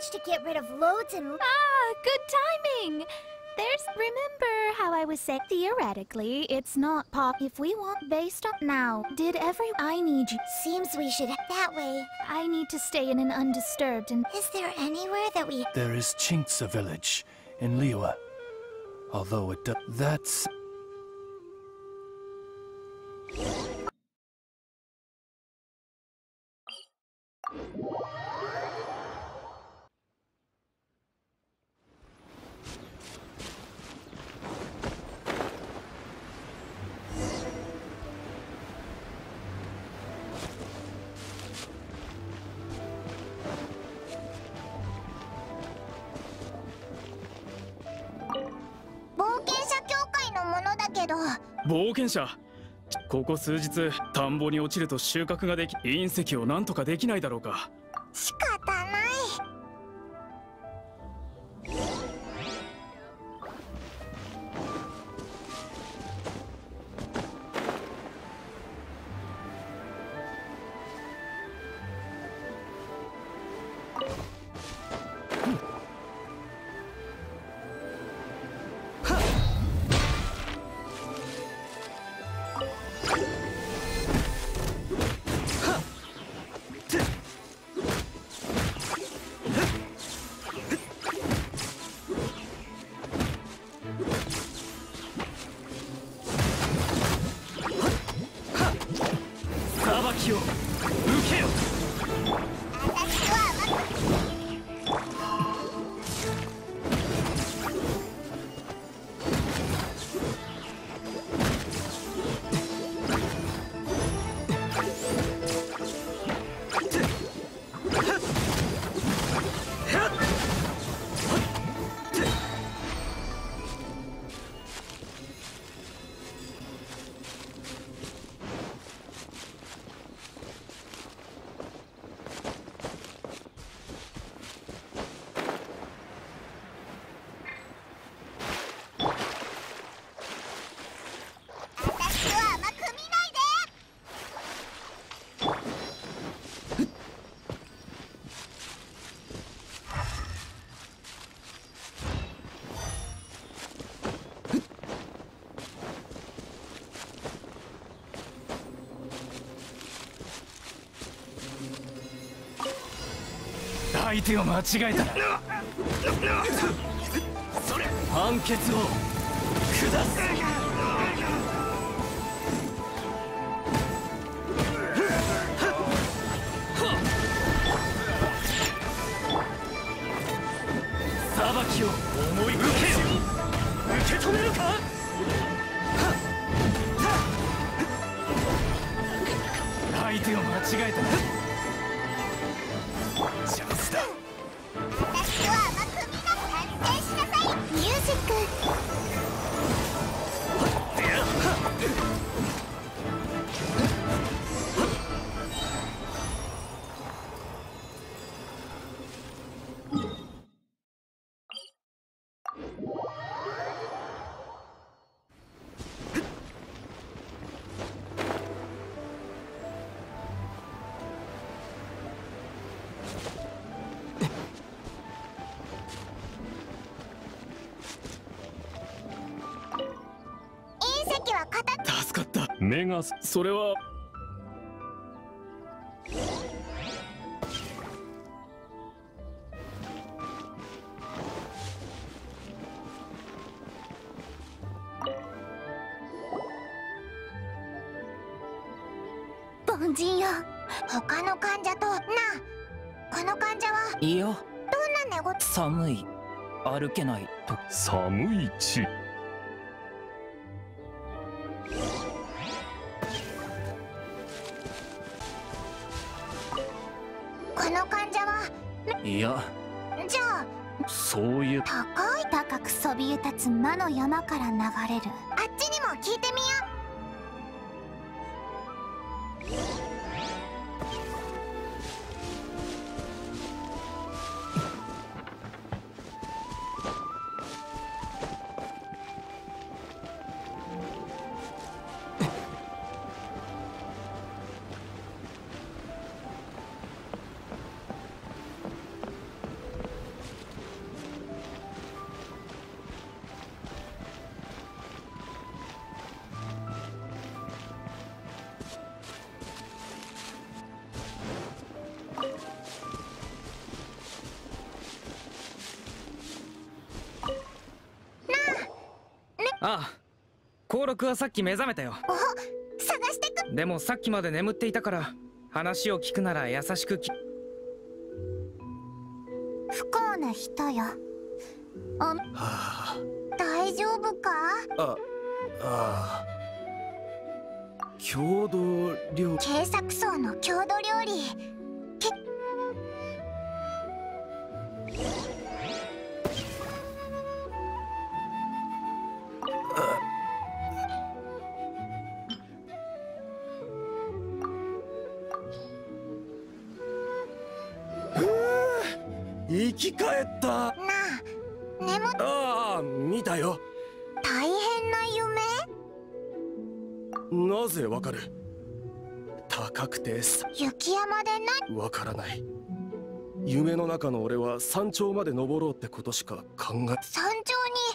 managed to get rid of loads and... Ah, good timing! There's... Remember how I was saying theoretically, it's not pop if we want based on... Now, did every... I need you... Seems we should... That way. I need to stay in an undisturbed and... Is there anywhere that we... There is Chinksa village in Liwa. Although it does... That's... 冒険者。ここ数日田んぼに落ちると収穫ができ隕石を何とかできないだろうか。仕方受けよ私は相手を間違えたら判決を下す裁きを思い受けよ受け止めるか？相手を間違えたら目がそれは凡人よ。他の患者となこの患者は？いやどんな寝言？寒い。歩けないと。寒い地いやじゃあそういう。高い高くそびえ立つ魔の山から流れる。あっちにも聞いてみよう。ああ登録はさっき目覚めたよ。お探してく。でもさっきまで眠っていたから話を聞くなら優しくき不幸な人よ。はあ。大丈夫か？ああ郷土料警察層の郷土料理生き返った。なあ眠っああ見たよ。大変な夢？なぜわかる？高くてさ。雪山でなわからない。夢の中の俺は山頂まで登ろうってことしか考え山頂に？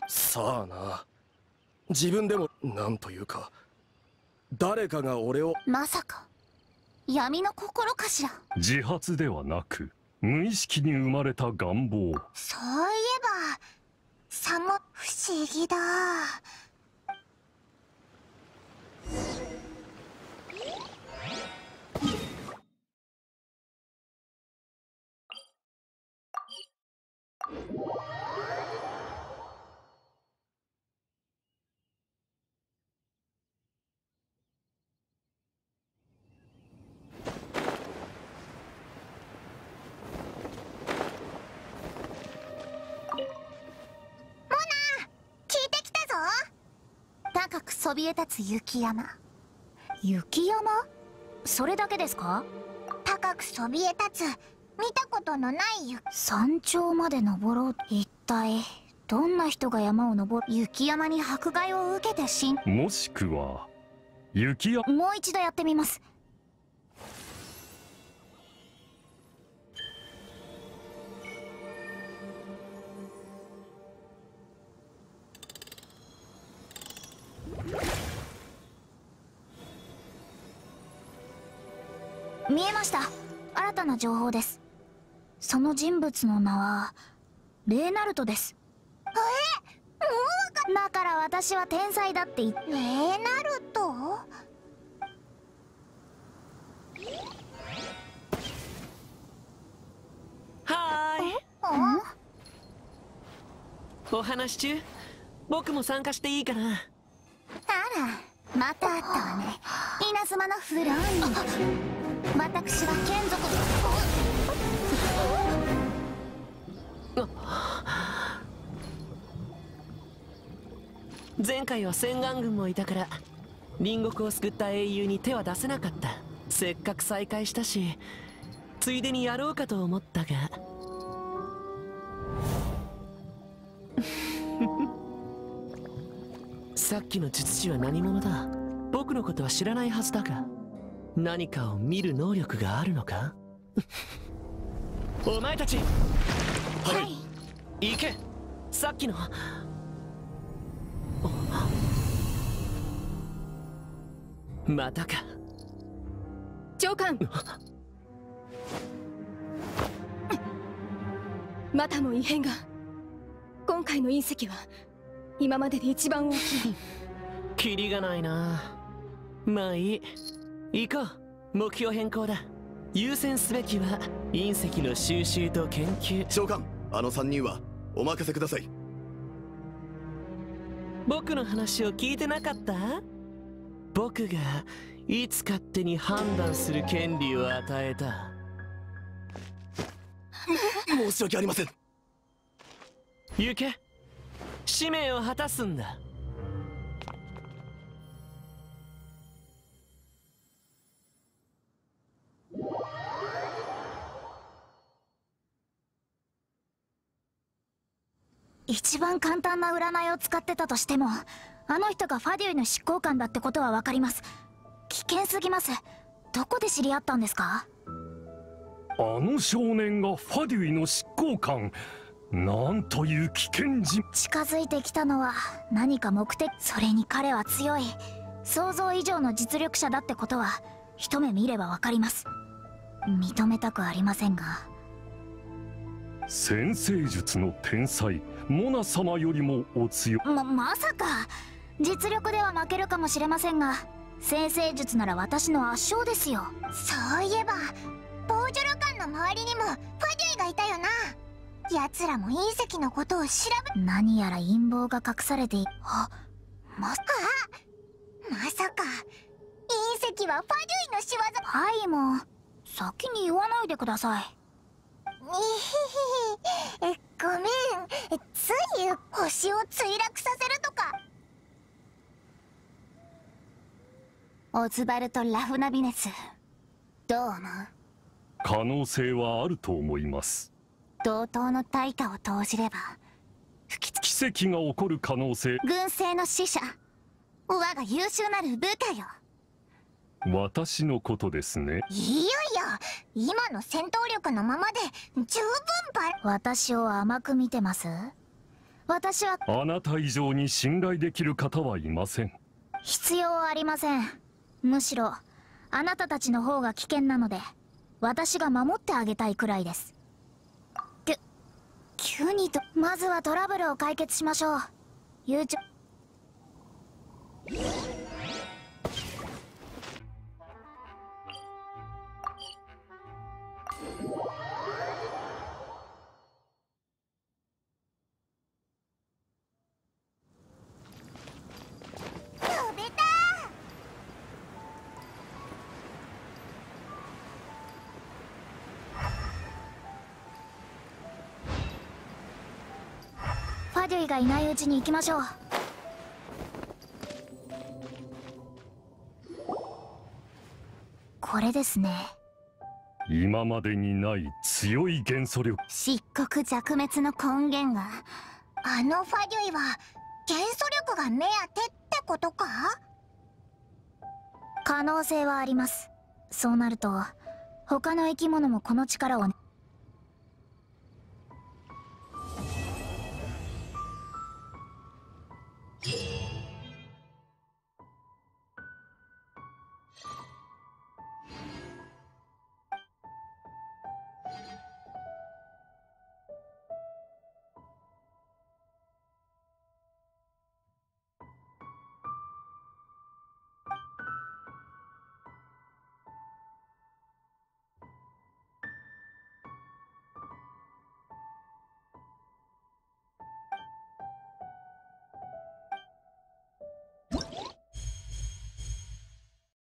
さあな。自分でもなんというか誰かが俺をまさか闇の心かしら？自発ではなく無意識に生まれた願望。そういえばさも不思議だ。そびえ立つ雪山。雪山？それだけですか？高くそびえ立つ。見たことのない雪。山頂まで登ろう。一体どんな人が山を登る？雪山に迫害を受けて死ん。もしくは雪やもう一度やってみます見えました。新たな情報です。その人物の名はレーナルトです。え？もうだから私は天才だって言っレーナルト？はーいあお話中？僕も参加していいかな？あらまたあったわね。稲妻のフローニ私は眷属前回は洗顔軍もいたから隣国を救った英雄に手は出せなかった。せっかく再会したしついでにやろうかと思ったが。さっきの術師は何者だ？僕のことは知らないはずだが。何かを見る能力があるのか？お前たちはい。行け。さっきの。またか。長官。またも異変が。今回の隕石は今までで一番大きい。キリがないな。まあいい行こう。目標変更だ。優先すべきは隕石の収集と研究。召喚。あの3人はお任せください。僕の話を聞いてなかった？僕がいつ勝手に判断する権利を与えた。申し訳ありません。行け。使命を果たすんだ一番簡単な占いを使ってたとしてもあの人がファデュイの執行官だってことは分かります。危険すぎます。どこで知り合ったんですか？あの少年がファデュイの執行官。なんという危険人。近づいてきたのは何か目的。それに彼は強い。想像以上の実力者だってことは一目見れば分かります。認めたくありませんが先生術の天才モナ様よりもお強ままさか。実力では負けるかもしれませんが先生術なら私の圧勝ですよ。そういえばボージョロ館の周りにもファデュイがいたよな。奴らも隕石のことを調べ何やら陰謀が隠されていあまあまさか。隕石はファデュイの仕業。はいもう。先に言わないでください。え ごめん。つい星を墜落させるとか。オズバルト・ラフナビネス。どう思う？可能性はあると思います。同等の対価を投じれば。奇跡が起こる可能性。軍政の使者。我が優秀なる部下よ。私のことですね。いやいや今の戦闘力のままで十分ば私を甘く見てます？私はあなた以上に信頼できる方はいません。必要ありません。むしろあなたたちの方が危険なので私が守ってあげたいくらいです。きゅ急にとまずはトラブルを解決しましょう。YouTube ファデュイがいないうちに行きましょう。これですね。今までにない強い元素力。漆黒弱滅の根源があのファデュイは元素力が目当てってことか？可能性はあります。そうなると他の生き物もこの力を、ね、